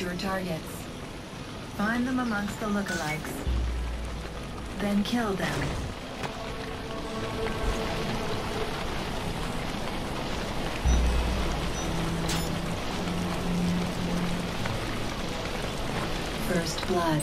Your targets. Find them amongst the lookalikes. Then kill them. First Blood.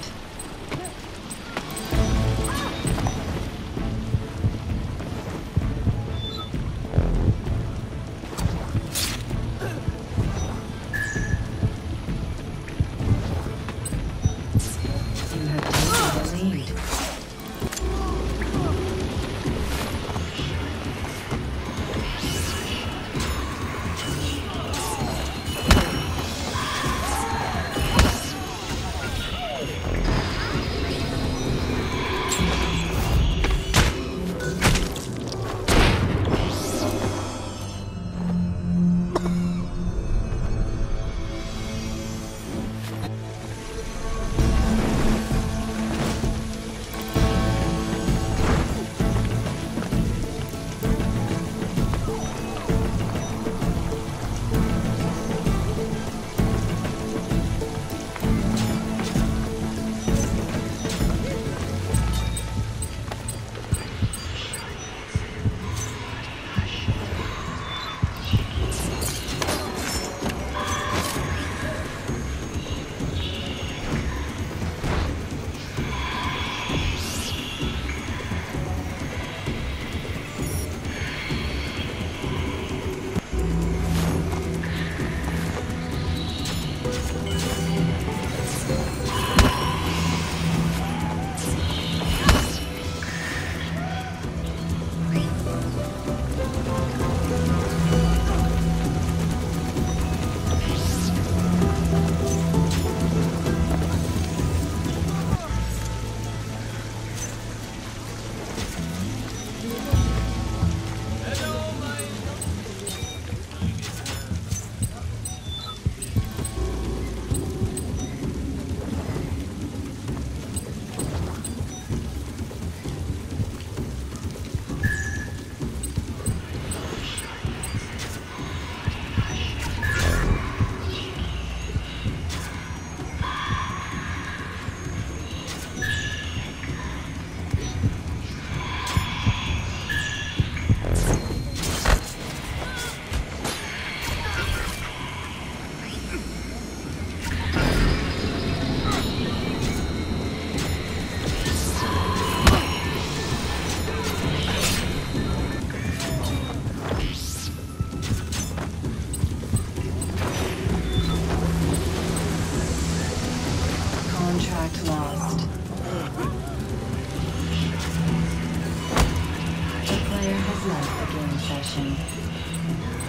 Contract lost. The player has left the game session.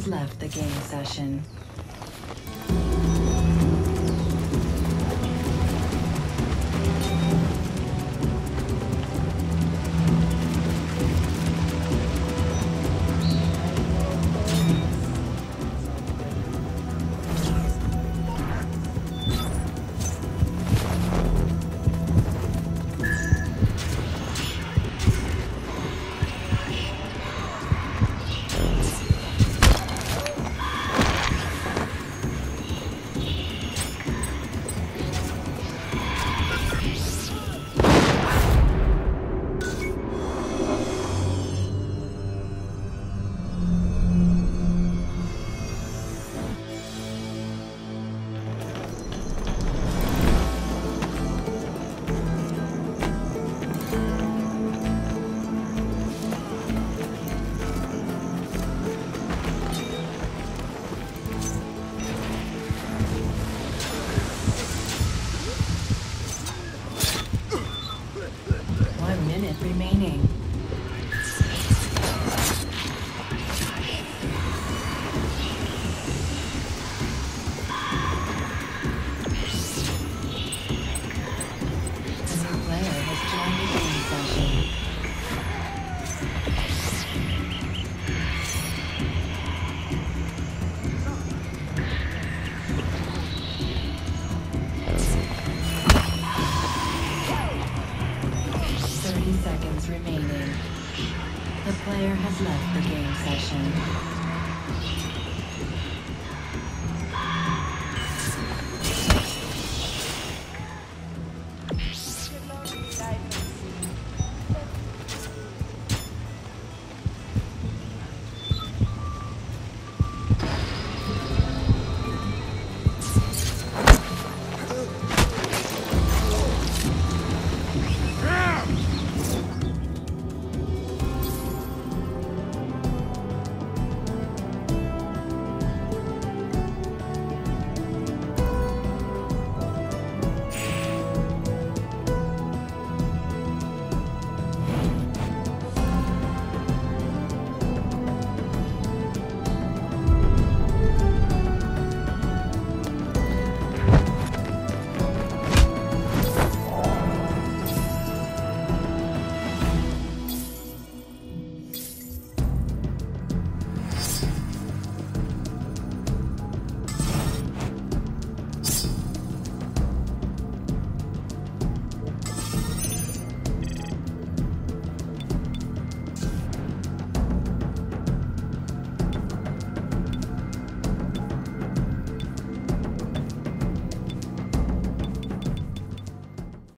Has left the game session. Minute remaining.